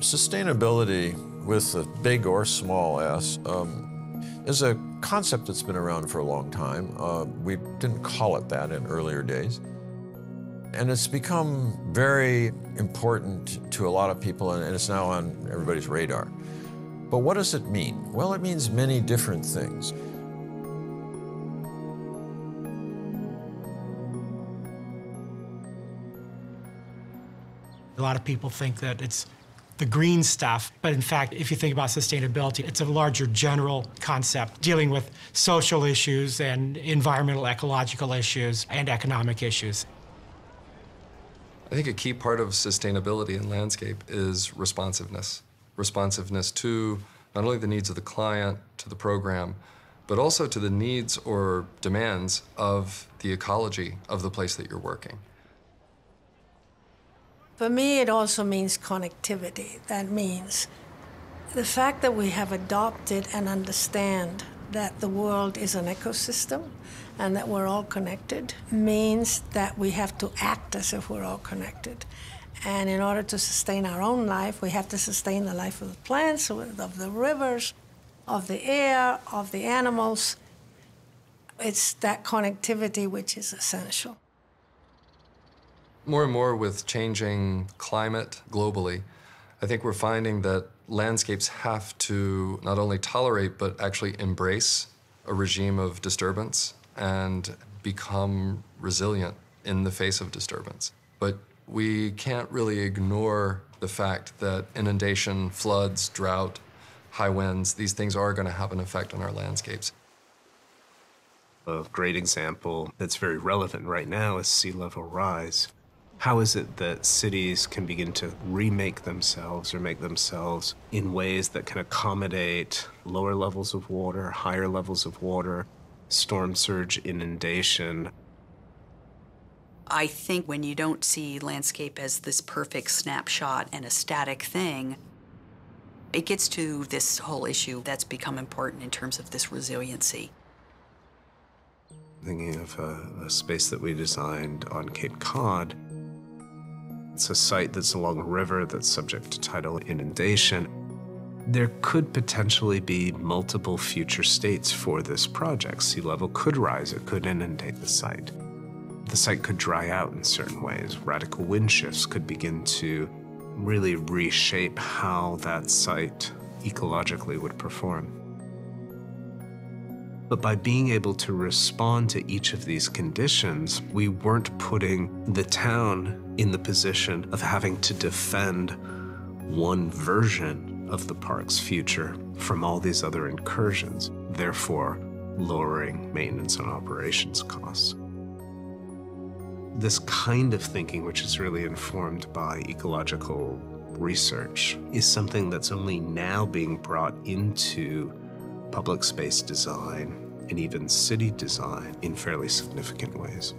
Sustainability, with a big or small s, um, is a concept that's been around for a long time. Uh, we didn't call it that in earlier days. And it's become very important to a lot of people, and it's now on everybody's radar. But what does it mean? Well, it means many different things. A lot of people think that it's the green stuff, but in fact, if you think about sustainability, it's a larger general concept dealing with social issues and environmental ecological issues and economic issues. I think a key part of sustainability in landscape is responsiveness. Responsiveness to not only the needs of the client, to the program, but also to the needs or demands of the ecology of the place that you're working. For me, it also means connectivity. That means the fact that we have adopted and understand that the world is an ecosystem and that we're all connected means that we have to act as if we're all connected. And in order to sustain our own life, we have to sustain the life of the plants, of the rivers, of the air, of the animals. It's that connectivity which is essential. More and more with changing climate globally, I think we're finding that landscapes have to not only tolerate but actually embrace a regime of disturbance and become resilient in the face of disturbance. But we can't really ignore the fact that inundation, floods, drought, high winds, these things are going to have an effect on our landscapes. A great example that's very relevant right now is sea level rise. How is it that cities can begin to remake themselves or make themselves in ways that can accommodate lower levels of water, higher levels of water, storm surge, inundation? I think when you don't see landscape as this perfect snapshot and a static thing, it gets to this whole issue that's become important in terms of this resiliency. Thinking of a, a space that we designed on Cape Cod, it's a site that's along a river that's subject to tidal inundation. There could potentially be multiple future states for this project. Sea level could rise, it could inundate the site. The site could dry out in certain ways. Radical wind shifts could begin to really reshape how that site ecologically would perform. But by being able to respond to each of these conditions, we weren't putting the town in the position of having to defend one version of the park's future from all these other incursions, therefore lowering maintenance and operations costs. This kind of thinking, which is really informed by ecological research, is something that's only now being brought into public space design, and even city design in fairly significant ways.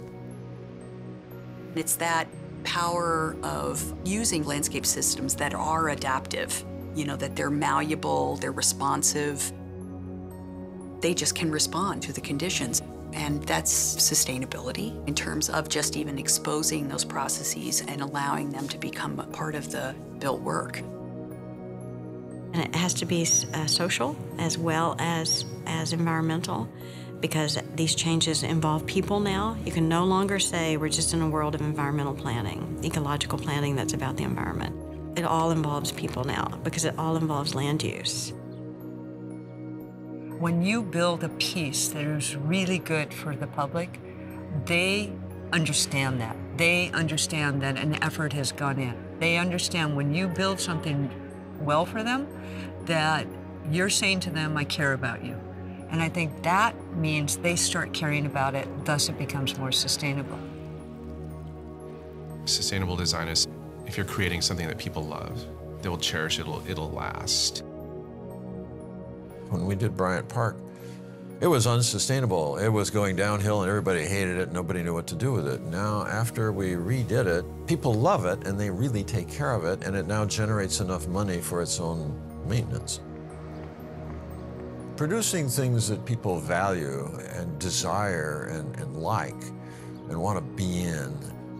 It's that power of using landscape systems that are adaptive, you know, that they're malleable, they're responsive. They just can respond to the conditions. And that's sustainability in terms of just even exposing those processes and allowing them to become a part of the built work. And it has to be uh, social as well as, as environmental because these changes involve people now. You can no longer say we're just in a world of environmental planning, ecological planning that's about the environment. It all involves people now because it all involves land use. When you build a piece that is really good for the public, they understand that. They understand that an effort has gone in. They understand when you build something well for them, that you're saying to them, I care about you. And I think that means they start caring about it, thus it becomes more sustainable. Sustainable design is if you're creating something that people love, they will cherish it, it'll, it'll last. When we did Bryant Park, it was unsustainable. It was going downhill and everybody hated it. Nobody knew what to do with it. Now, after we redid it, people love it and they really take care of it and it now generates enough money for its own maintenance. Producing things that people value and desire and, and like and want to be in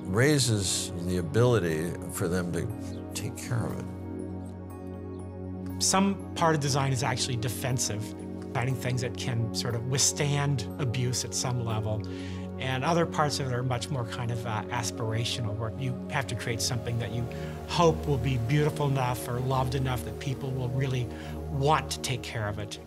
raises the ability for them to take care of it. Some part of design is actually defensive, finding things that can sort of withstand abuse at some level. And other parts of it are much more kind of uh, aspirational, where you have to create something that you hope will be beautiful enough or loved enough that people will really want to take care of it.